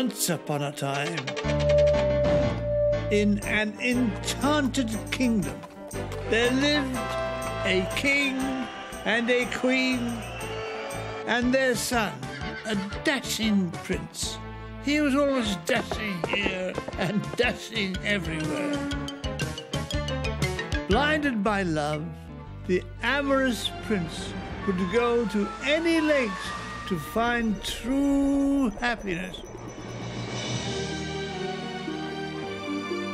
Once upon a time, in an enchanted kingdom, there lived a king and a queen and their son, a dashing prince. He was always dashing here and dashing everywhere. Blinded by love, the amorous prince would go to any length to find true happiness.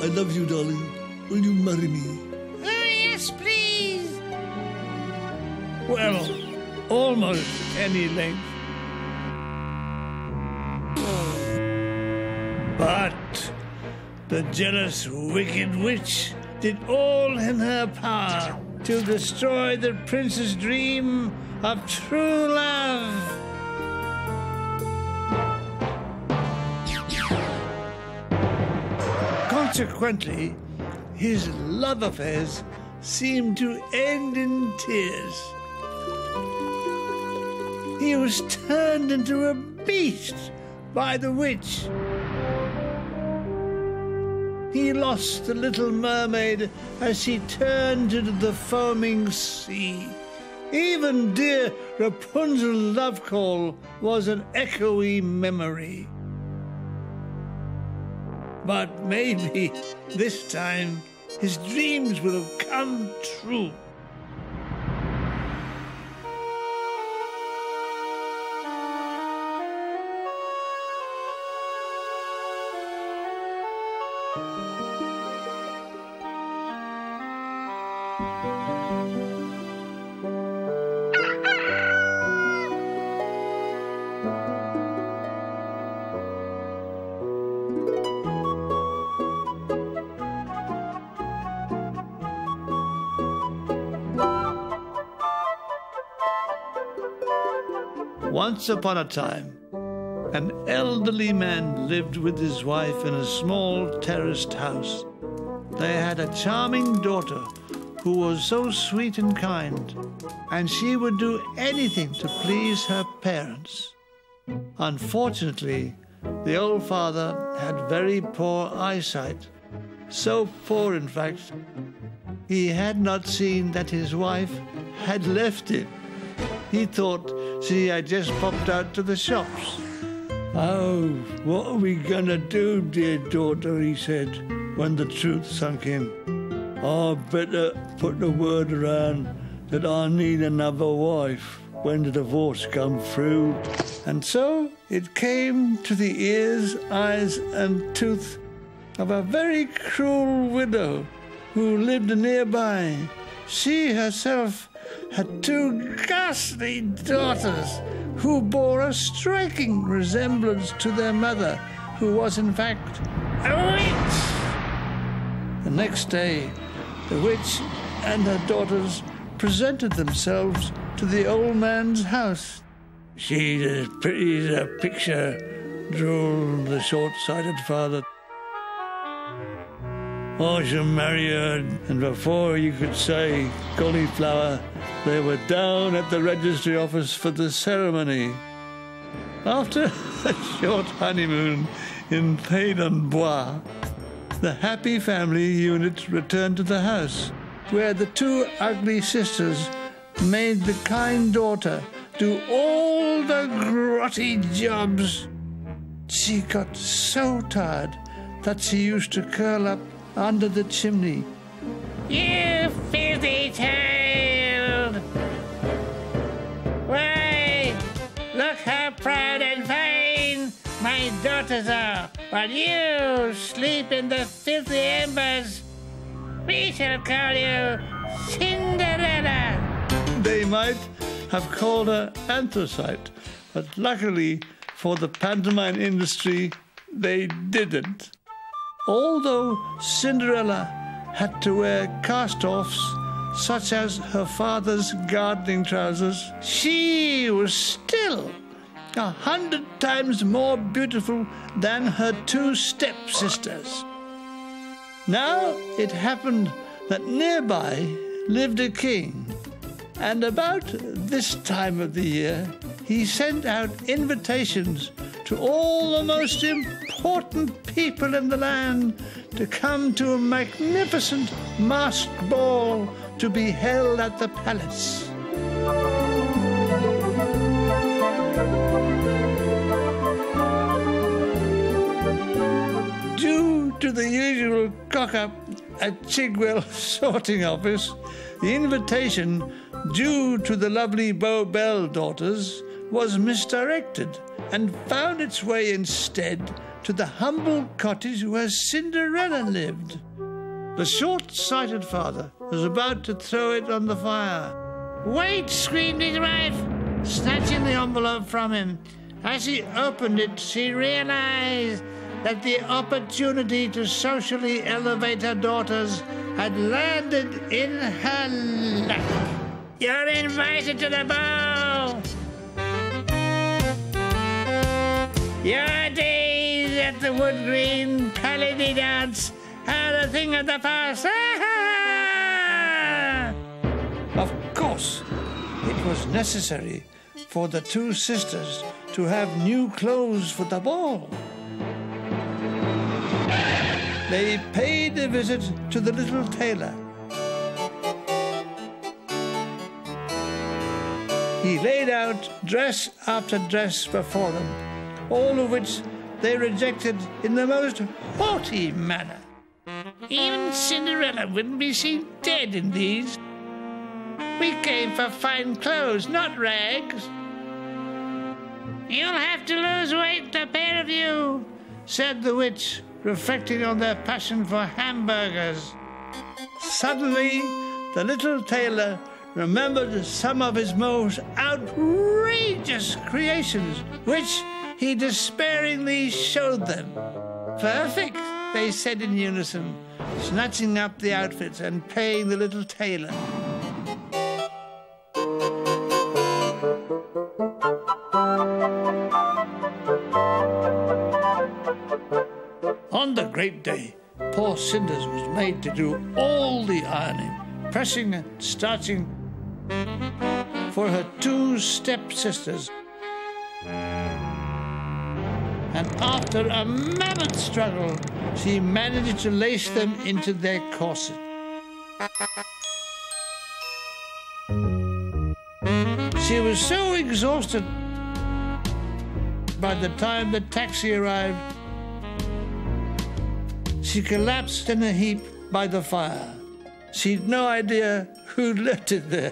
I love you, darling. Will you marry me? Oh, yes, please. Well, almost any length. But the jealous, wicked witch did all in her power to destroy the prince's dream of true love. Consequently, his love affairs seemed to end in tears. He was turned into a beast by the witch. He lost the little mermaid as he turned into the foaming sea. Even dear Rapunzel love call was an echoey memory. But maybe this time his dreams will have come true. Once upon a time, an elderly man lived with his wife in a small terraced house. They had a charming daughter who was so sweet and kind, and she would do anything to please her parents. Unfortunately, the old father had very poor eyesight. So poor, in fact, he had not seen that his wife had left him. He thought she I just popped out to the shops. Oh, what are we gonna do, dear daughter? he said when the truth sunk in. I better put the word around that I need another wife when the divorce come through. And so it came to the ears, eyes, and tooth of a very cruel widow who lived nearby. She herself had two ghastly daughters who bore a striking resemblance to their mother, who was in fact a witch. The next day, the witch and her daughters presented themselves to the old man's house. She's as pretty as a picture, drawled the short sighted father. I shall and before you could say cauliflower, they were down at the registry office for the ceremony. After a short honeymoon in Pays Bois, the happy family unit returned to the house, where the two ugly sisters made the kind daughter do all the grotty jobs. She got so tired that she used to curl up under the chimney. You filthy child! Why, look how proud and fine my daughters are, while you sleep in the filthy embers. We shall call you Cinderella. They might have called her anthracite, but luckily for the pantomime industry, they didn't. Although Cinderella had to wear cast offs, such as her father's gardening trousers, she was still a hundred times more beautiful than her two stepsisters. Now it happened that nearby lived a king, and about this time of the year he sent out invitations to all the most important people in the land to come to a magnificent masked ball to be held at the palace. Due to the usual cock up at Chigwell sorting office, the invitation due to the lovely Bow Bell daughters was misdirected and found its way instead to the humble cottage where Cinderella lived. The short sighted father was about to throw it on the fire. Wait, screamed his wife, snatching the envelope from him. As he opened it, she realized that the opportunity to socially elevate her daughters had landed in her lap. You're invited to the ball. Your days at the Wood Green Palais de danse are a thing of the past. Of course, it was necessary for the two sisters to have new clothes for the ball. They paid a visit to the little tailor. He laid out dress after dress before them, all of which they rejected in the most haughty manner. Even Cinderella wouldn't be seen dead in these. We came for fine clothes, not rags. You'll have to lose weight, the pair of you, said the witch, reflecting on their passion for hamburgers. Suddenly, the little tailor remembered some of his most outrageous creations, which he despairingly showed them. Perfect, they said in unison, snatching up the outfits and paying the little tailor. On the great day, poor Cinders was made to do all the ironing, pressing and starching for her two stepsisters. And after a mammoth struggle, she managed to lace them into their corset. She was so exhausted by the time the taxi arrived, she collapsed in a heap by the fire. She'd no idea who'd left it there.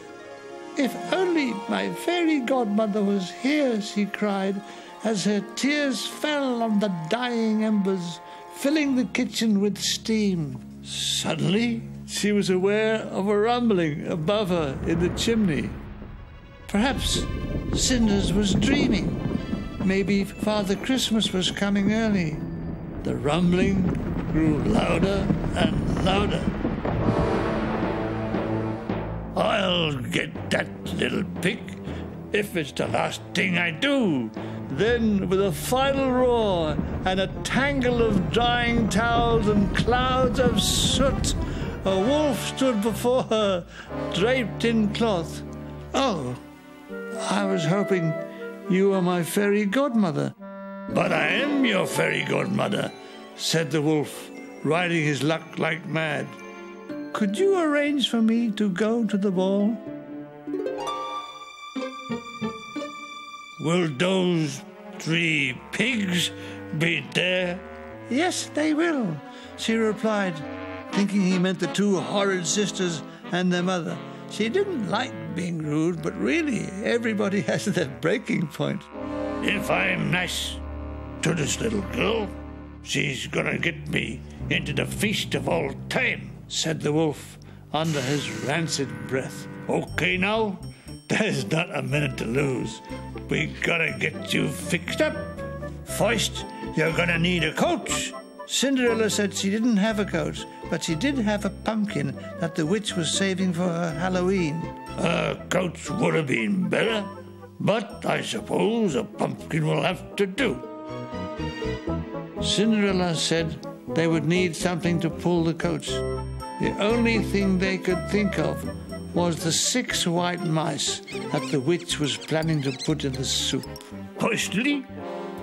If only my fairy godmother was here, she cried, as her tears fell on the dying embers, filling the kitchen with steam. Suddenly, she was aware of a rumbling above her in the chimney. Perhaps Cinders was dreaming. Maybe Father Christmas was coming early. The rumbling grew louder and louder. I'll get that little pig if it's the last thing I do. Then, with a final roar and a tangle of drying towels and clouds of soot, a wolf stood before her, draped in cloth. Oh, I was hoping you were my fairy godmother. But I am your fairy godmother, said the wolf, riding his luck like mad. Could you arrange for me to go to the ball? Will those three pigs be there? Yes, they will, she replied, thinking he meant the two horrid sisters and their mother. She didn't like being rude, but really, everybody has their breaking point. If I'm nice to this little girl, she's gonna get me into the feast of all time, said the wolf under his rancid breath. Okay, now, there's not a minute to lose. We gotta get you fixed up. First, you're gonna need a coach. Cinderella said she didn't have a coach, but she did have a pumpkin that the witch was saving for her Halloween. A coat would have been better, but I suppose a pumpkin will have to do. Cinderella said they would need something to pull the coach. The only thing they could think of was the six white mice that the witch was planning to put in the soup. Personally,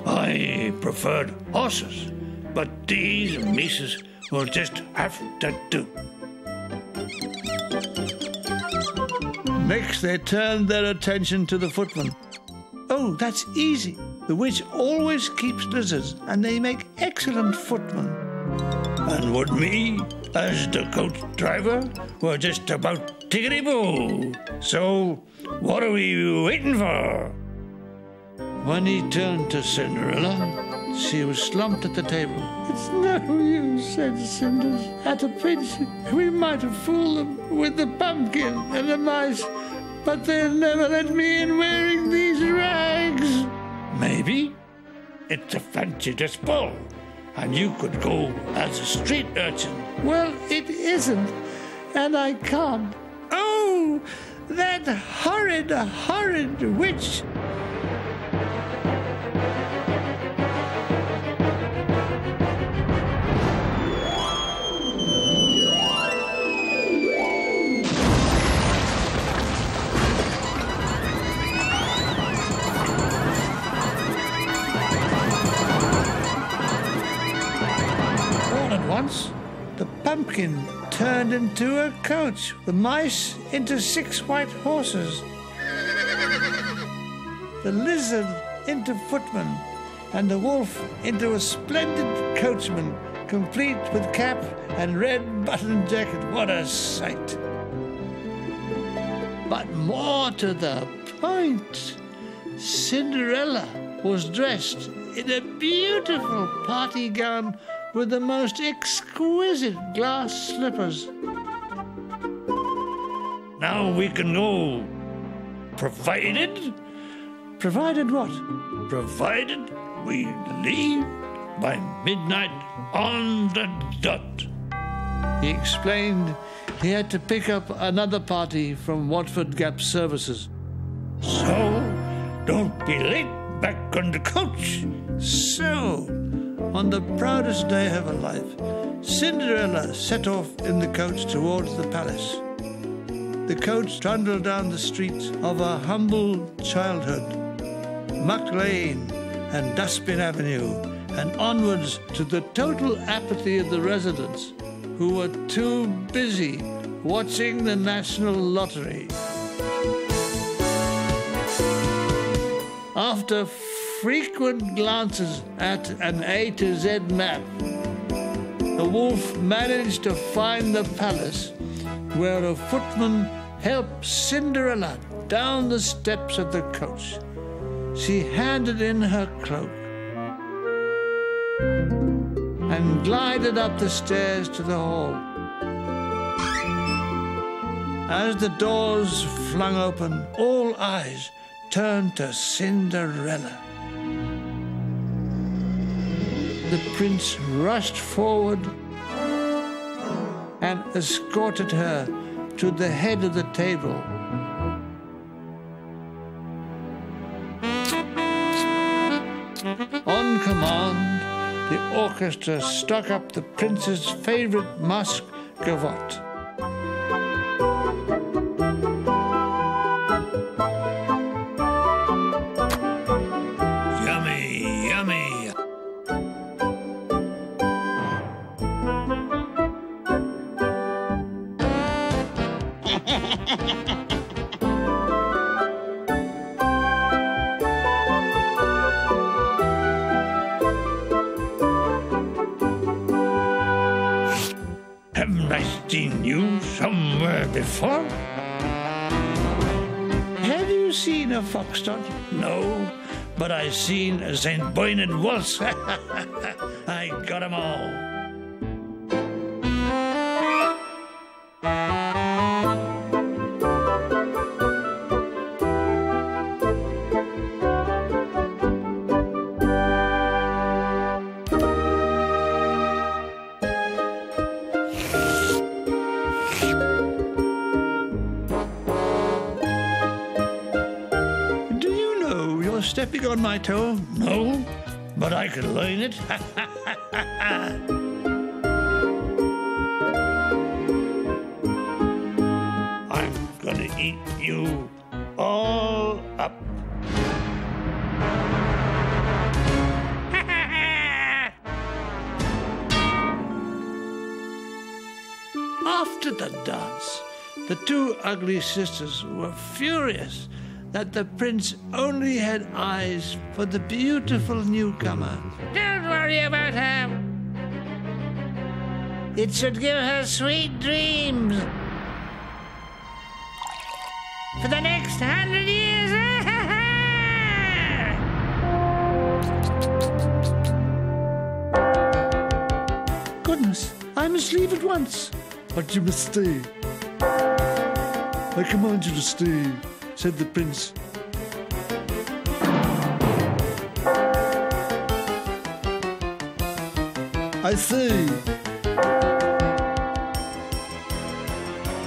I preferred horses, but these misses will just have to do. Next, they turned their attention to the footman. Oh, that's easy. The witch always keeps lizards, and they make excellent footmen. And would me, as the coach driver, were just about tickety boo. So, what are we waiting for? When he turned to Cinderella, she was slumped at the table. It's no use, said Cinders. At a pinch, we might have fooled them with the pumpkin and the mice, but they'll never let me in wearing these rags. Maybe it's a fancy dress ball, and you could go as a street urchin. Well, it isn't, and I can't. That horrid, horrid witch! All at once, the pumpkin turned into a coach, the mice into six white horses, the lizard into footman, and the wolf into a splendid coachman, complete with cap and red button jacket. What a sight! But more to the point, Cinderella was dressed in a beautiful party gown with the most exquisite glass slippers. Now we can go. Provided? Provided what? Provided we leave by midnight on the dot. He explained he had to pick up another party from Watford Gap Services. So, don't be late back on the coach. So, on the proudest day of her life, Cinderella set off in the coach towards the palace. The coach trundled down the streets of her humble childhood, Muck Lane and Dustbin Avenue, and onwards to the total apathy of the residents, who were too busy watching the national lottery. After frequent glances at an A to Z map, the wolf managed to find the palace where a footman helped Cinderella down the steps of the coach. She handed in her cloak and glided up the stairs to the hall. As the doors flung open, all eyes turned to Cinderella. The prince rushed forward and escorted her to the head of the table. On command, the orchestra struck up the prince's favorite musk gavotte. No, but I seen St. Bernard waltz. I got 'em all. on my toe? No, but I can learn it. I'm gonna eat you all up. After the dance, the two ugly sisters were furious that the prince only had eyes for the beautiful newcomer. Don't worry about her. It should give her sweet dreams. For the next hundred years. Goodness, I must leave at once. But you must stay. I command you to stay, said the prince. I see.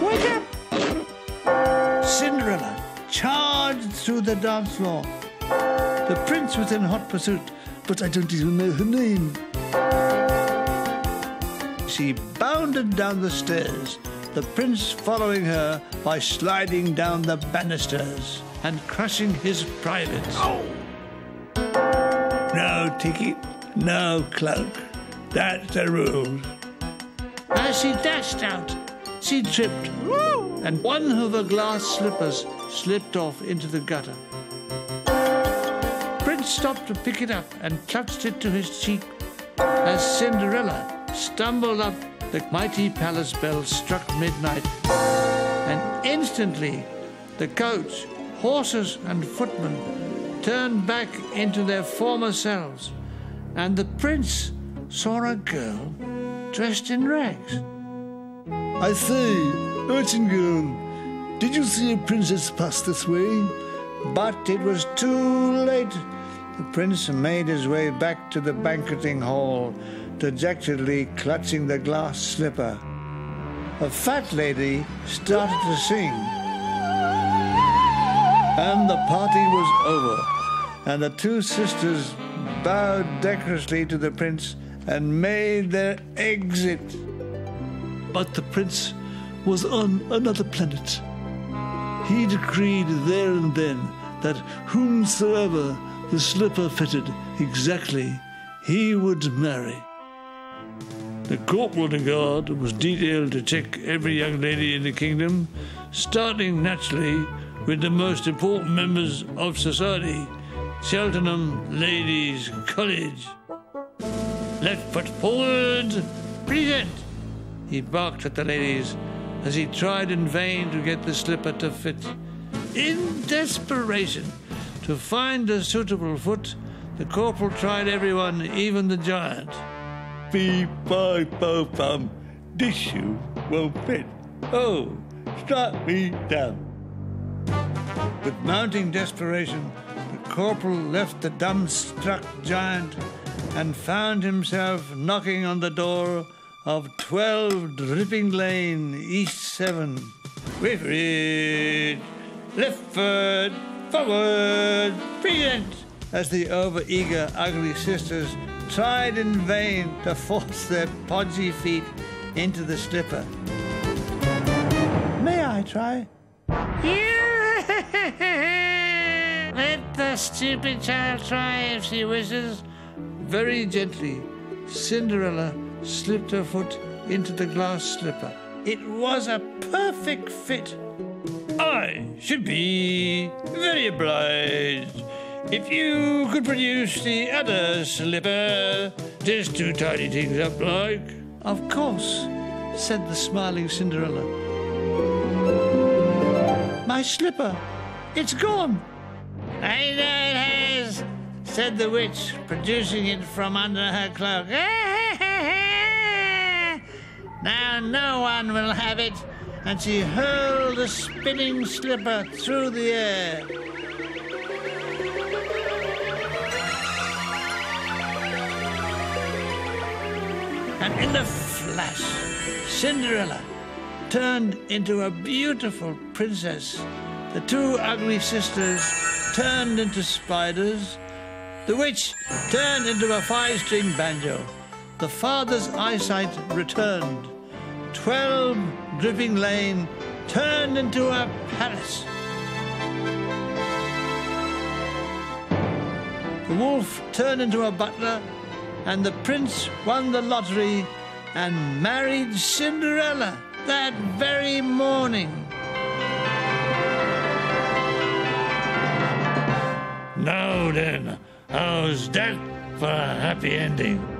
Wake up! Cinderella charged through the dance floor. The prince was in hot pursuit. but I don't even know her name. She bounded down the stairs, the prince following her by sliding down the banisters and crushing his privates. No ticket, no cloak. That's the rule. As she dashed out, she tripped, and one of her glass slippers slipped off into the gutter. Prince stopped to pick it up and clutched it to his cheek as Cinderella stumbled up, the mighty palace bell struck midnight, and instantly the coach, horses, and footmen turned back into their former selves, and the prince saw a girl dressed in rags. I say, urchin girl, did you see a princess pass this way? But it was too late. The prince made his way back to the banqueting hall, dejectedly clutching the glass slipper. A fat lady started to sing. And the party was over, and the two sisters bowed decorously to the prince and made their exit. But the prince was on another planet. He decreed there and then that whomsoever the slipper fitted exactly, he would marry. The corporal guard was detailed to check every young lady in the kingdom, starting naturally with the most important members of society, Cheltenham Ladies College. Left foot forward, present! He barked at the ladies as he tried in vain to get the slipper to fit. In desperation to find a suitable foot, the corporal tried everyone, even the giant. Beep, bye, bo, bum. This shoe won't fit. Oh, strike me down. With mounting desperation, the corporal left the dumbstruck giant and found himself knocking on the door of 12 Dripping Lane, East 7. With it, left foot, forward, present, as the overeager ugly sisters tried in vain to force their podgy feet into the slipper. May I try? Yeah. Let the stupid child try if she wishes. Very gently, Cinderella slipped her foot into the glass slipper. It was a perfect fit. I should be very obliged if you could produce the other slipper just to tidy things up like. Of course, said the smiling Cinderella. My slipper, it's gone. I know it has, said the witch, producing it from under her cloak. now no one will have it. And she hurled the spinning slipper through the air. And in a flash, Cinderella turned into a beautiful princess. The two ugly sisters turned into spiders. The witch turned into a five string banjo. The father's eyesight returned. Twelve Dripping Lane turned into a palace. The wolf turned into a butler, and the prince won the lottery and married Cinderella. that very morning. Now then, how's that for a happy ending?